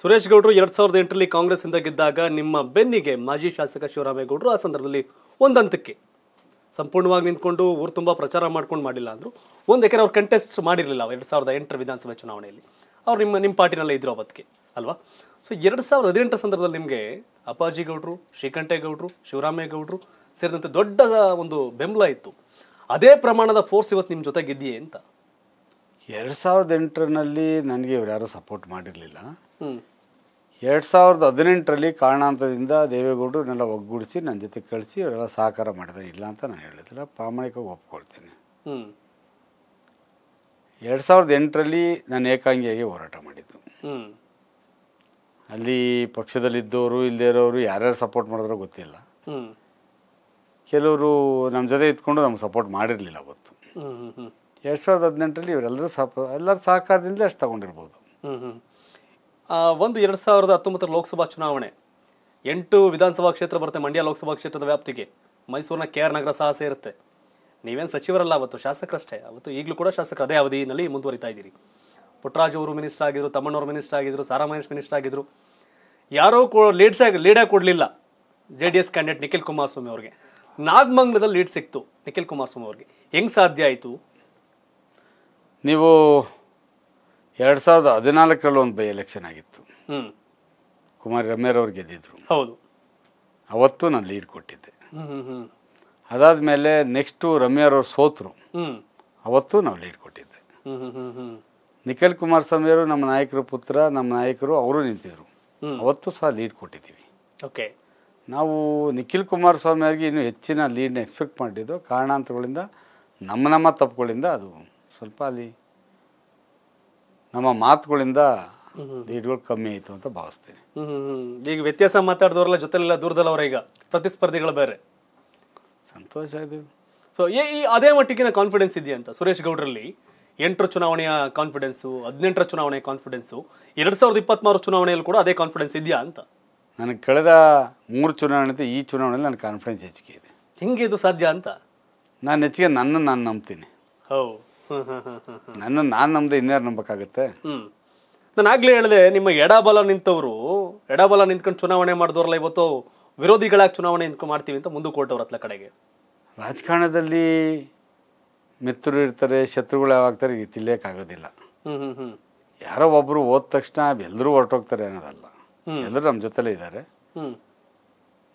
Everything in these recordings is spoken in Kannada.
ಸುರೇಶ್ ಗೌಡ್ರು ಎರಡ್ ಸಾವಿರದ ಎಂಟರಲ್ಲಿ ಕಾಂಗ್ರೆಸ್ಸಿಂದ ಗೆದ್ದಾಗ ನಿಮ್ಮ ಬೆನ್ನಿಗೆ ಮಾಜಿ ಶಾಸಕ ಶಿವರಾಮೇಗೌಡರು ಆ ಸಂದರ್ಭದಲ್ಲಿ ಒಂದಂತಕ್ಕೆ. ಸಂಪೂರ್ಣವಾಗಿ ನಿಂತ್ಕೊಂಡು ಊರು ತುಂಬ ಪ್ರಚಾರ ಮಾಡ್ಕೊಂಡು ಮಾಡಿಲ್ಲ ಅಂದ್ರು. ಒಂದು ಏಕೆಂದ್ರೆ ಅವ್ರು ಕಂಟೆಸ್ಟ್ ಮಾಡಿರಲಿಲ್ಲ ಎರಡು ಸಾವಿರದ ಎಂಟರ ವಿಧಾನಸಭೆ ಚುನಾವಣೆಯಲ್ಲಿ. ಅವ್ರು ನಿಮ್ಮ ನಿಮ್ಮ ಪಾರ್ಟಿನಲ್ಲೇ ಇದ್ರು ಅವತ್ತಿಗೆ, ಅಲ್ವಾ? ಸೊ ಎರಡು ಸಾವಿರದ ಹದಿನೆಂಟರ ಸಂದರ್ಭದಲ್ಲಿ ನಿಮಗೆ ಅಪ್ಪಾಜಿ ಗೌಡ್ರು ಶ್ರೀಕಂಠೇಗೌಡರು, ಶಿವರಾಮೇಗೌಡರು ಸೇರಿದಂತೆ ದೊಡ್ಡ ಒಂದು ಬೆಂಬಲ ಇತ್ತು. ಅದೇ ಪ್ರಮಾಣದ ಫೋರ್ಸ್ ಇವತ್ತು ನಿಮ್ಮ ಜೊತೆಗಿದೆಯೇ ಅಂತ. ಎರಡು ಸಾವಿರದ ಎಂಟರಲ್ಲಿ ನನಗೆ ಇವ್ರು ಯಾರೂ ಸಪೋರ್ಟ್ ಮಾಡಿರಲಿಲ್ಲ. ಎರಡು ಸಾವಿರದ ಹದಿನೆಂಟರಲ್ಲಿ ಕಾರಣಾಂತದಿಂದ ದೇವೇಗೌಡರನ್ನೆಲ್ಲ ಒಗ್ಗೂಡಿಸಿ ನನ್ನ ಜೊತೆ ಕಳಿಸಿ ಇವರೆಲ್ಲ ಸಹಕಾರ ಮಾಡಿದ್ದಾರೆ ಇಲ್ಲ ಅಂತ ನಾನು ಹೇಳಿದಿಲ್ಲ ಪ್ರಾಮಾಣಿಕವಾಗಿ ಒಪ್ಕೊಳ್ತೀನಿ. ಎರಡು ಸಾವಿರದ ಎಂಟರಲ್ಲಿ ನಾನು ಏಕಾಂಗಿಯಾಗಿ ಹೋರಾಟ ಮಾಡಿದ್ದು. ಅಲ್ಲಿ ಪಕ್ಷದಲ್ಲಿದ್ದವರು ಇಲ್ಲದೇ ಇರೋರು ಯಾರ್ಯಾರು ಸಪೋರ್ಟ್ ಮಾಡಿದ್ರೋ ಗೊತ್ತಿಲ್ಲ. ಕೆಲವರು ನಮ್ಮ ಜೊತೆ ಇದ್ಕೊಂಡು ನಮ್ಗೆ ಸಪೋರ್ಟ್ ಮಾಡಿರಲಿಲ್ಲ ಅವತ್ತು. ಎರಡು ಸಾವಿರದ ಹದಿನೆಂಟರಲ್ಲಿ ಇವರೆಲ್ಲರೂ ಸಹ ಎಲ್ಲರ ಸಹಕಾರದಿಂದಲೇ ಅಷ್ಟು ತಗೊಂಡಿರ್ಬೋದು. ಒಂದು ಎರಡು ಸಾವಿರದ ಹತ್ತೊಂಬತ್ತರ ಲೋಕಸಭಾ ಚುನಾವಣೆ. ಎಂಟು ವಿಧಾನಸಭಾ ಕ್ಷೇತ್ರ ಬರುತ್ತೆ ಮಂಡ್ಯ ಲೋಕಸಭಾ ಕ್ಷೇತ್ರದ ವ್ಯಾಪ್ತಿಗೆ. ಮೈಸೂರಿನ ಕೆ ಆರ್ ನಗರ ಸಹ ಸೇರುತ್ತೆ. ನೀವೇನು ಸಚಿವರಲ್ಲ, ಅವತ್ತು ಶಾಸಕರಷ್ಟೇ. ಅವತ್ತು ಈಗಲೂ ಕೂಡ ಶಾಸಕ ಅದೇ ಅವಧಿನಲ್ಲಿ ಮುಂದುವರಿತಾ ಇದ್ದೀರಿ. ಪುಟ್ಟರಾಜು ಅವರು ಮಿನಿಸ್ಟರ್ ಆಗಿದ್ರು, ತಮ್ಮಣ್ಣವರು ಮಿನಿಸ್ಟರ್ ಆಗಿದ್ರು, ಸಾರಾ ಮಹೇಶ್ ಮಿನಿಸ್ಟರ್ ಆಗಿದ್ರು. ಯಾರೋ ಲೀಡ್ಸ್ ಆಗಿ ಲೀಡೇ ಕೊಡಲಿಲ್ಲ. J D S candidate Nikhil Kumaraswamy ಅವ್ರಿಗೆ. ನಾಗಮಂಗಲದಲ್ಲಿ ಲೀಡ್ ಸಿಕ್ತು ನಿಖಿಲ್ ಕುಮಾರಸ್ವಾಮಿ ಅವ್ರಿಗೆ. ಹೆಂಗೆ ಸಾಧ್ಯ ಆಯಿತು? ನೀವು ಎರಡು ಸಾವಿರದ ಹದಿನಾಲ್ಕರಲ್ಲಿ ಒಂದು ಬೈ ಎಲೆಕ್ಷನ್ ಆಗಿತ್ತು. ಕುಮಾರ್ ರಮ್ಯರವ್ರು ಗೆದ್ದಿದ್ರು. ಹೌದು. ಅವತ್ತು ನಾನು ಲೀಡ್ ಕೊಟ್ಟಿದ್ದೆ. ಹ್ಮ್ ಅದಾದಮೇಲೆ ನೆಕ್ಸ್ಟು ರಮ್ಯರವ್ರು ಸೋತರು. ಅವತ್ತು ನಾವು ಲೀಡ್ ಕೊಟ್ಟಿದ್ದೆ. ನಿಖಿಲ್ ಕುಮಾರ್ ಹ್ಮ್ ಅವರು ನಮ್ಮ ನಾಯಕರ ಪುತ್ರ ನಮ್ಮ ನಾಯಕರು ಅವರು ನಿಂತಿದ್ರು. ಅವತ್ತು ಸಹ ಲೀಡ್ ಕೊಟ್ಟಿದ್ದೀವಿ. ಓಕೆ. ನಾವು ನಿಖಿಲ್ ಕುಮಾರಸ್ವಾಮಿ ಸ್ವಾಮಿಯವ್ರಿಗೆ ಇನ್ನೂ ಹೆಚ್ಚಿನ ಲೀಡ್ನ ಎಕ್ಸ್ಪೆಕ್ಟ್ ಮಾಡಿದ್ದು ಕಾರಣಾಂತರಗಳಿಂದ ನಮ್ಮ ನಮ್ಮ ತಪ್ಪುಗಳಿಂದ ಅದು ಸ್ವಲ್ಪ ಅಲ್ಲಿ ನಮ್ಮ ಮಾತುಗಳಿಂದ ಲೀಡ್ಗಳು ಕಮ್ಮಿ ಆಯಿತು ಅಂತ ಭಾವಿಸ್ತೇನೆ. ಈಗ ವ್ಯತ್ಯಾಸ ಮಾತಾಡಿದವರೆಲ್ಲ ಜೊತೆಲೆಲ್ಲ ದೂರದಲ್ಲವರ ಈಗ. ಪ್ರತಿಸ್ಪರ್ಧಿಗಳು ಬೇರೆ. ಸಂತೋಷ ಇದೆ. ಸೊ ಈ ಅದೇ ಮಟ್ಟಿಗಿನ ಕಾನ್ಫಿಡೆನ್ಸ್ ಇದೆಯಾ ಅಂತ? ಸುರೇಶ್ ಗೌಡ್ರಲ್ಲಿ ಎಂಟರ ಚುನಾವಣೆಯ ಕಾನ್ಫಿಡೆನ್ಸು ಹದಿನೆಂಟರ ಚುನಾವಣೆಯ ಕಾನ್ಫಿಡೆನ್ಸು ಎರಡು ಸಾವಿರದ ಇಪ್ಪತ್ತ್ಮೂರು ಚುನಾವಣೆಯಲ್ಲಿ ಕೂಡ ಅದೇ ಕಾನ್ಫಿಡೆನ್ಸ್ ಇದೆಯಾ ಅಂತ? ನನಗೆ ಕಳೆದ ಮೂರು ಚುನಾವಣೆ ಈ ಚುನಾವಣೆಯಲ್ಲಿ ನನ್ನ ಕಾನ್ಫಿಡೆನ್ಸ್ ಹೆಚ್ಚಿಗೆ ಇದೆ. ಹೆಂಗೆ ಇದು ಸಾಧ್ಯ ಅಂತ? ನಾನು ಹೆಚ್ಚಿಗೆ ನನ್ನನ್ನು ನಾನು ನಂಬ್ತೀನಿ. ಹೌ ಹ್ಮ್ ನಾನು ನಂಬದೆ ಇನ್ಯಾರು ನಂಬಕ್ಕಾಗುತ್ತೆ? ಹ್ಮ್. ನಾನು ಆಗ್ಲೇ ಹೇಳಿದೆ ನಿಮ್ಮ ಎಡಬಲ ನಿಂತವರು ಎಡಬಲ ನಿಂತ್ಕೊಂಡು ಚುನಾವಣೆ ಮಾಡಿದವ್ರಲ್ಲ ಇವತ್ತು ವಿರೋಧಿಗಳಾಗಿ ಚುನಾವಣೆ ನಿಂತ್ಕೊಂಡು ಮಾಡ್ತೀವಿ ಅಂತ ಮುಂದೆ ಕೊಟ್ಟವ್ರ ಹತ್ಲ ಕಡೆಗೆ. ರಾಜಕಾರಣದಲ್ಲಿ ಮಿತ್ರರು ಇರ್ತಾರೆ ಶತ್ರುಗಳು ಯಾವಾಗ್ತಾರೆ ಈಗ ತಿಳಿಯೋಕ್ಕಾಗೋದಿಲ್ಲ ಯಾರೋ ಒಬ್ಬರು ಹೋದ ತಕ್ಷಣ ಎಲ್ಲರೂ ಹೊರಟೋಗ್ತಾರೆ ಅನ್ನೋದಲ್ಲ. ಎಲ್ಲರೂ ನಮ್ಮ ಜೊತೆಲೇ ಇದ್ದಾರೆ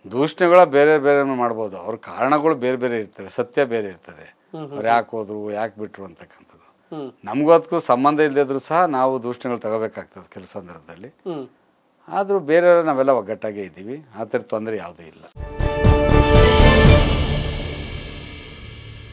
ದೂಷಣೆಗಳ ಬೇರೆ ಬೇರೆ ಮಾಡ್ಬೋದು. ಅವ್ರ ಕಾರಣಗಳು ಬೇರೆ ಬೇರೆ ಇರ್ತವೆ ಸತ್ಯ ಬೇರೆ ಇರ್ತದೆ. ಅವ್ರು ಯಾಕೆ ಹೋದ್ರು ಯಾಕೆ ಬಿಟ್ರು ಅಂತಕ್ಕಂಥದ್ದು. ನಮಗದಕ್ಕೂ ನಮಗೂ ಅದಕ್ಕೂ ಸಂಬಂಧ ಇಲ್ಲದಿದ್ರು ಸಹ ನಾವು ದೂಷಣೆಗಳು ತಗೋಬೇಕಾಗ್ತದೆ ಕೆಲಸ ಸಂದರ್ಭದಲ್ಲಿ. ಆದರೂ ಬೇರೆಯವರ ನಾವೆಲ್ಲ ಒಗ್ಗಟ್ಟಾಗೇ ಇದ್ದೀವಿ. ಆ ಥರ ತೊಂದರೆ ಯಾವುದೂ ಇಲ್ಲ.